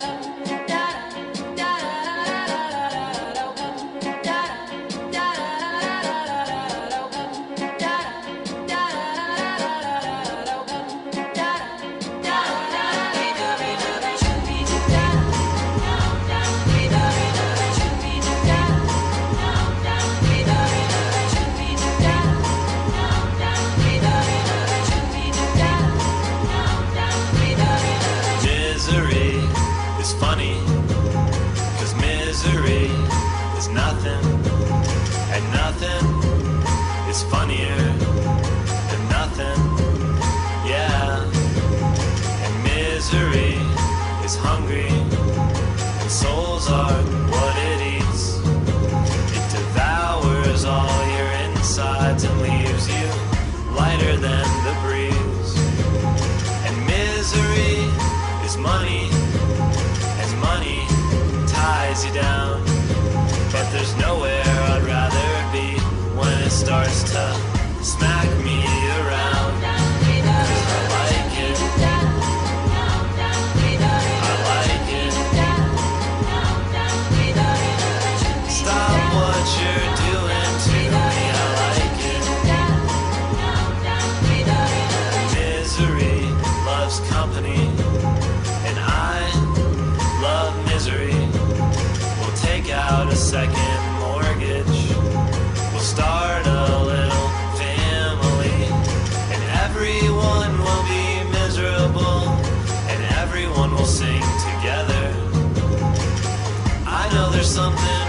Misery funny, cause misery is nothing, and nothing is funnier than nothing, yeah. And misery is hungry, and souls are what it eats. It devours all your insides and leaves you lighter than the breeze. And misery is money, you down. But there's nowhere I'd rather be when it starts to smack a second mortgage. We'll start a little family, and everyone will be miserable, and everyone will sing together. I know there's something